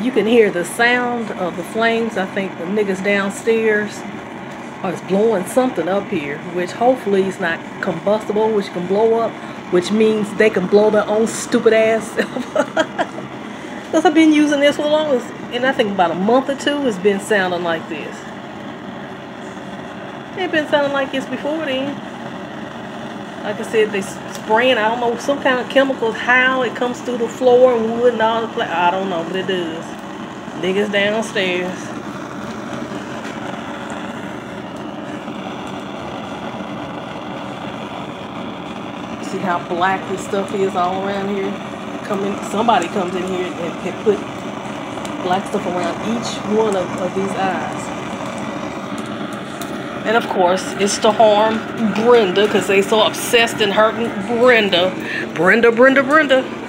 You can hear the sound of the flames. I think the niggas downstairs are blowing something up here, which hopefully is not combustible, which can blow up, which means they can blow their own stupid ass Because I've been using this for long, and I think about a month or two, it's been sounding like this. It's been sounding like this before then. Like I said, they spraying, I don't know, some kind of chemicals, how it comes through the floor and wood and all the place. I don't know, but it does. Niggas downstairs. See how black this stuff is all around here? Come in, somebody comes in here and, and put black stuff around each one of, of these eyes. And of course, it's to harm Brenda because they so obsessed and hurting Brenda. Brenda, Brenda, Brenda.